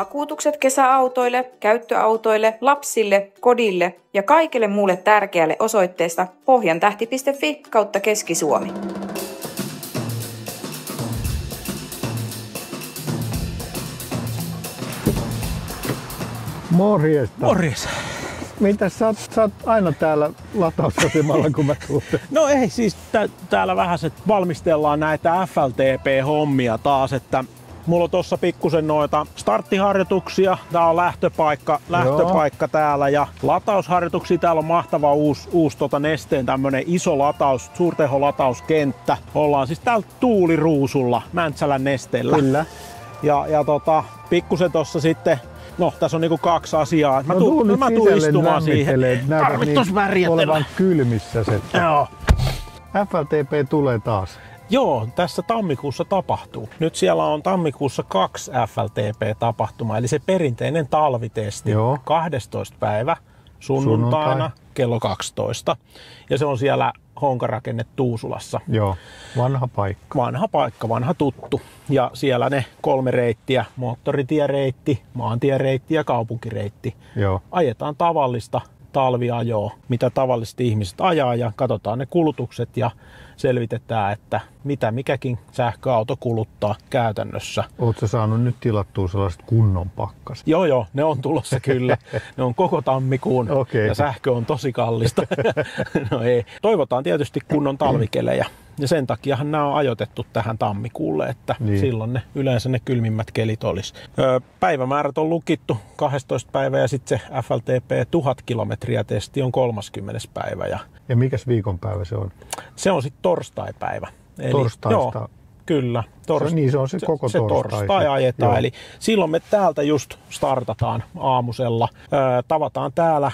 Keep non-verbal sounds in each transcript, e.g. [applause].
vakuutukset kesäautoille, käyttöautoille, lapsille, kodille ja kaikille muulle tärkeälle osoitteesta pohjantähti.fi kautta Keski-Suomi. Morjesta. Morjes. Mitä sä oot, sä oot aina täällä latausasemalla, kun mä tulen? [laughs] No ei siis tä- täällä vähän se valmistellaan näitä FLTP-hommia taas, että Mulla on tossa pikkusen noita starttiharjoituksia. Tää on lähtöpaikka, lähtöpaikka täällä ja latausharjoituksia. Täällä on mahtava uusi, uusi tota nesteen tämmönen iso lataus, suurteholatauskenttä. Ollaan siis täällä tuuliruusulla Mäntsälän nesteellä. Kyllä. Ja, ja tota, pikkusen tossa sitten No, tässä on niinku kaksi asiaa. Mä, No, tuun, tuu nyt mä tuun istumaan siihen. Tarvittais niin värjätellä. Olevan kylmissä se. Joo. FLTP tulee taas. Joo, tässä tammikuussa tapahtuu. Nyt siellä on tammikuussa kaksi FLTP-tapahtumaa, eli se perinteinen talvitesti. Joo. 12. päivä sunnuntaina Sunnuntai. kello 12. Ja se on siellä Honkarakenne Tuusulassa. Joo, vanha paikka. Vanha paikka, vanha tuttu. Ja siellä ne kolme reittiä, moottoritiereitti, maantiereitti ja kaupunkireitti. Joo. Ajetaan tavallista talviajoa, mitä tavalliset ihmiset ajaa ja katsotaan ne kulutukset ja selvitetään, että mitä mikäkin sähköauto kuluttaa käytännössä. Oletko saanut nyt tilattua sellaiset kunnon pakkaset? Joo, joo, ne on tulossa kyllä. Ne on koko tammikuun Okei. ja sähkö on tosi kallista. [laughs] no ei. Toivotaan tietysti kunnon talvikelejä. Ja sen takiahan nämä on ajoitettu tähän tammikuulle, että Niin. silloin ne, yleensä ne kylmimmät kelit olisi. Öö, päivämäärät on lukittu 12. päivä ja sitten se FLTP 1000 kilometriä testi on 30. päivä. Ja Ja mikäs viikonpäivä se on? se on sitten torstai-päivä. Eli, Torstaista? Joo, kyllä. Se- niin, se on se koko se torstai. torstai ajetaan. Joo. Eli silloin me täältä just startataan aamusella. Öö, tavataan täällä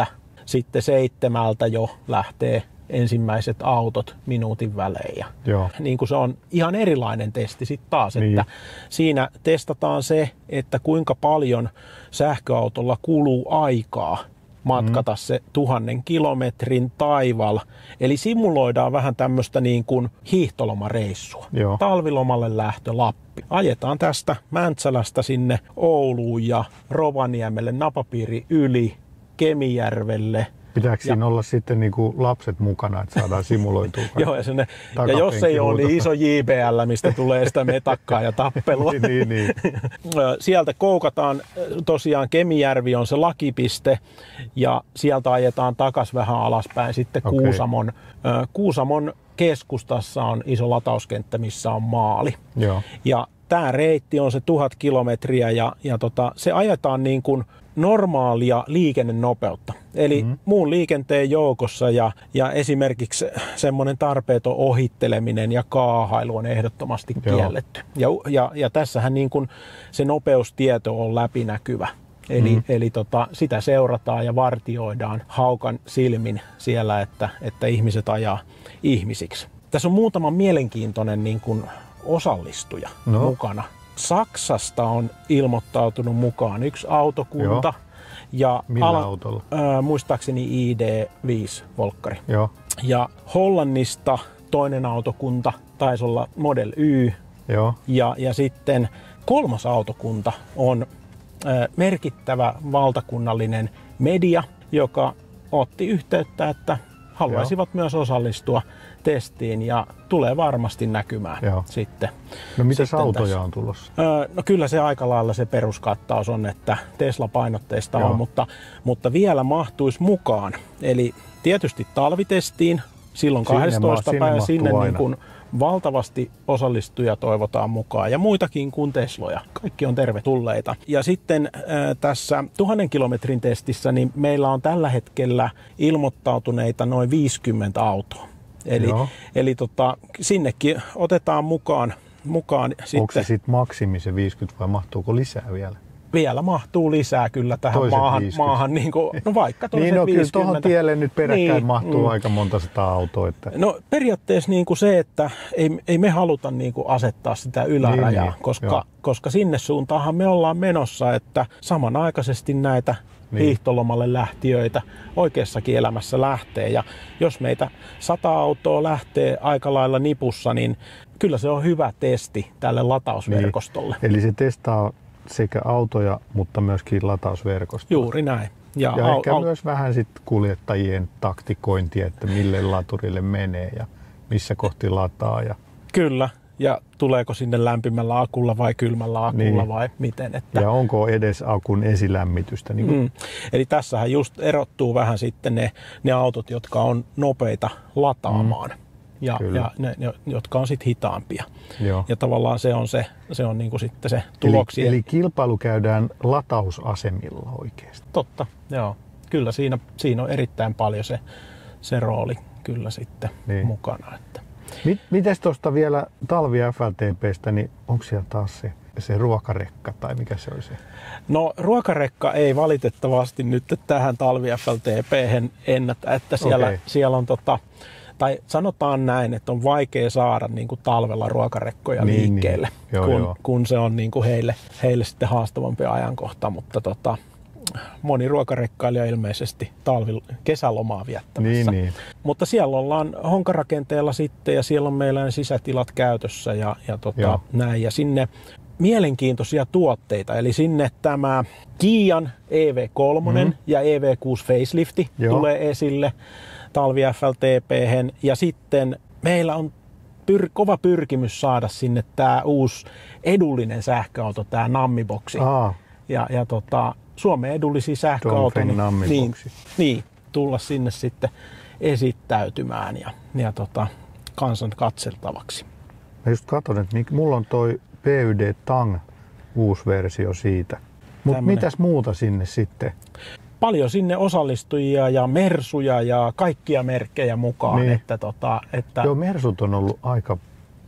6.30. Sitten seitsemältä jo lähtee ensimmäiset autot minuutin välein. Ja Joo. niin kuin se on ihan erilainen testi sitten taas, Niin. että siinä testataan se, että kuinka paljon sähköautolla kuluu aikaa matkata se tuhannen kilometrin taival. Eli simuloidaan vähän tämmöistä niin kuin hiihtolomareissua. Joo. Talvilomalle lähtö Lappi. Ajetaan tästä Mäntsälästä sinne Ouluun ja Rovaniemelle napapiiri yli Kemijärvelle. Pitääkö siinä olla sitten niinku lapset mukana, että saadaan simuloitua? [laughs] Joo, ja, sinne, ja jos ei ole, niin iso JBL, mistä tulee sitä metakkaa ja tappelua. [laughs] niin, niin, niin. [laughs] Sieltä koukataan, tosiaan Kemijärvi on se lakipiste ja sieltä ajetaan takas vähän alaspäin sitten Okei. Kuusamon. Kuusamon keskustassa on iso latauskenttä, missä on maali. Joo. Ja tämä reitti on se tuhat kilometriä ja, ja tota, se ajetaan niin kuin normaalia liikennenopeutta. Eli mm. muun liikenteen joukossa ja, ja esimerkiksi semmoinen tarpeeton ohitteleminen ja kaahailu on ehdottomasti Joo. kielletty. Ja, ja, ja tässähän niin kuin se nopeustieto on läpinäkyvä. Eli, mm. eli tota, sitä seurataan ja vartioidaan haukan silmin siellä, että, että ihmiset ajaa ihmisiksi. Tässä on muutama mielenkiintoinen niin kuin osallistuja No. mukana. Saksasta on ilmoittautunut mukaan yksi autokunta. Joo. Ja Millä autolla? Ää, muistaakseni ID5 Volkkari. Joo. Ja Hollannista toinen autokunta taisi olla Model Y. Joo. Ja, ja sitten kolmas autokunta on ää, merkittävä valtakunnallinen media, joka otti yhteyttä, että haluaisivat Joo. myös osallistua testiin ja tulee varmasti näkymään Joo. sitten. No sitten autoja tässä. on tulossa? Öö, No kyllä se aika lailla se peruskattaus on, että Tesla-painotteista Joo. on, mutta, mutta vielä mahtuisi mukaan. Eli tietysti talvitestiin silloin Sinne 12. ma- sinne päivä mahtuu sinne niin kuin valtavasti osallistujia toivotaan mukaan ja muitakin kuin Tesloja. Kaikki on tervetulleita. Ja sitten äh, tässä tuhannen kilometrin testissä niin meillä on tällä hetkellä ilmoittautuneita noin 50 autoa. Eli, Joo. eli tota, sinnekin otetaan mukaan, mukaan Onko se sitten sitten maksimi se 50 vai mahtuuko lisää vielä? Vielä mahtuu lisää kyllä tähän Toiset maahan, 50. maahan niin kuin, no vaikka toiset Niin no kyllä 50. tuohon tielle nyt peräkkäin Niin, mahtuu mm. aika monta sataa autoa. Että... No periaatteessa niin kuin se, että ei, ei me haluta niin kuin asettaa sitä ylärajaa, Niin, niin, niin, koska, joo. koska sinne suuntaanhan me ollaan menossa, että samanaikaisesti näitä Niin. niin. hiihtolomalle lähtiöitä oikeassakin elämässä lähtee. Ja jos meitä sata autoa lähtee aika lailla nipussa, niin kyllä se on hyvä testi tälle latausverkostolle. Eli se testaa sekä autoja, mutta myöskin latausverkostoa. Juuri näin. Ja, ja ehkä myös vähän sit kuljettajien taktikointia, että mille laturille menee ja missä kohti lataa. Ja... Kyllä, ja tuleeko sinne lämpimällä akulla vai kylmällä akulla niin. vai miten. Että... Ja onko edes akun esilämmitystä. Niin kuin... mm. Eli tässähän just erottuu vähän sitten ne, ne autot, jotka on nopeita lataamaan. Mm. Ja, ja ne, ne, jotka on sitten hitaampia. Joo. Ja tavallaan se on, se, se on niinku sitten se tuloksi. Eli, eli kilpailu käydään latausasemilla oikeasti. Totta, joo. Kyllä siinä, siinä on erittäin paljon se, se rooli kyllä sitten niin. mukana. Että. Mit, mites tuosta vielä talvi FLTPstä, niin onko siellä taas se, se ruokarekka tai mikä se olisi? No ruokarekka ei valitettavasti nyt tähän talvi FLTP ennätä, että siellä, okay. siellä on tota, tai sanotaan näin, että on vaikea saada niin kuin talvella ruokarekkoja niin, niin. liikkeelle, niin. Joo, kun, joo. kun se on niin kuin heille, heille sitten haastavampi ajankohta, mutta tota, moni ruokarekkailija ilmeisesti talvi, kesälomaa viettämässä. Niin, niin. Mutta siellä ollaan honkarakenteella sitten ja siellä on meillä sisätilat käytössä ja, ja tota, näin. Ja sinne mielenkiintoisia tuotteita, eli sinne tämä Kian EV3 mm. ja EV6 facelifti Joo. tulee esille talvi FLTP ja sitten meillä on pyr- kova pyrkimys saada sinne tämä uusi edullinen sähköauto, tämä Nammiboksi. Aa. Ja, ja tota, Suomen edullisia sähköautoja. Niin, niin, niin, tulla sinne sitten esittäytymään ja, ja tota, kansan katseltavaksi. Mä just katson, että mulla on toi PYD Tang uusi versio siitä. Mutta mitäs muuta sinne sitten? Paljon sinne osallistujia ja mersuja ja kaikkia merkkejä mukaan. Niin. Että tota, että... Joo, mersut on ollut aika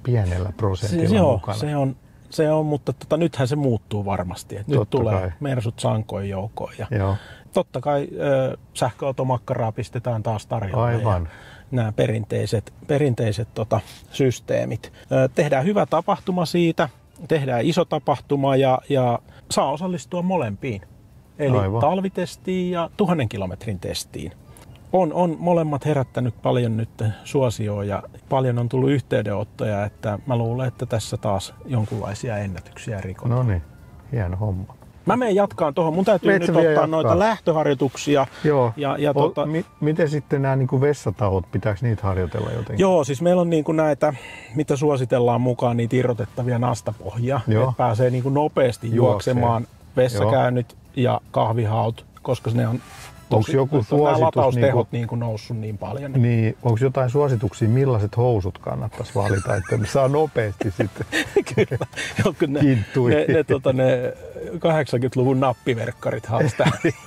pienellä prosentilla se, mukana. Se on, se on, mutta tota, nythän se muuttuu varmasti. Et nyt tulee kai. mersut sankoin joukoon. Ja Joo. Totta kai ö, sähköautomakkaraa pistetään taas tarjolla. Aivan. nämä perinteiset, perinteiset tota, systeemit. Ö, tehdään hyvä tapahtuma siitä, tehdään iso tapahtuma ja, ja saa osallistua molempiin. Eli Aivan. talvitestiin ja tuhannen kilometrin testiin on, on molemmat herättänyt paljon nyt suosioa ja paljon on tullut yhteydenottoja, että mä luulen, että tässä taas jonkunlaisia ennätyksiä rikotaan. No niin, hieno homma. Mä menen jatkaan tuohon. Mun täytyy Meitä nyt ottaa jatkaa. noita lähtöharjoituksia. Joo. Ja, ja o, tuota... mi, miten sitten nämä niin vessatahot, pitääkö niitä harjoitella jotenkin? Joo, siis meillä on niin kuin näitä, mitä suositellaan mukaan, niitä irrotettavia nastapohjia. Joo. Että pääsee niin kuin nopeasti Juokseen. juoksemaan vessakäynnit Joo. ja kahvihaut, koska ne on Onko joku suositus? lataustehot niin kuin, niin kuin noussut niin paljon. Niin, niin onko jotain suosituksia, millaiset housut kannattaisi valita, että ne saa nopeasti sitten [laughs] Kyllä. Joku ne, ne, ne, tota, ne 80-luvun nappiverkkarit haastaa.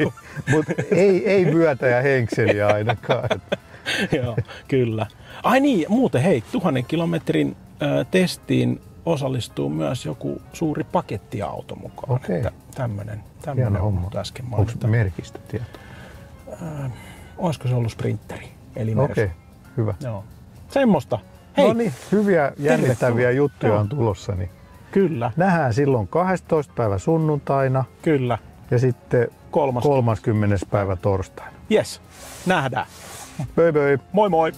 [laughs] Mutta ei, ei vyötä ja henkseliä ainakaan. [laughs] Joo, kyllä. Ai niin, muuten hei, tuhannen kilometrin ö, testiin osallistuu myös joku suuri pakettiauto mukaan. Okei. Tämmöinen, tämmöinen homma. äsken Onko merkistä tietoa? äh, olisiko se ollut sprinteri, eli Okei, okay, hyvä. Joo. Semmoista. Hei. No niin, hyviä jännittäviä juttuja Joo. on tulossa. Niin Kyllä. Nähdään silloin 12. päivä sunnuntaina. Kyllä. Ja sitten 30. 30. päivä torstaina. Yes, nähdään. Bye bye. Moi moi.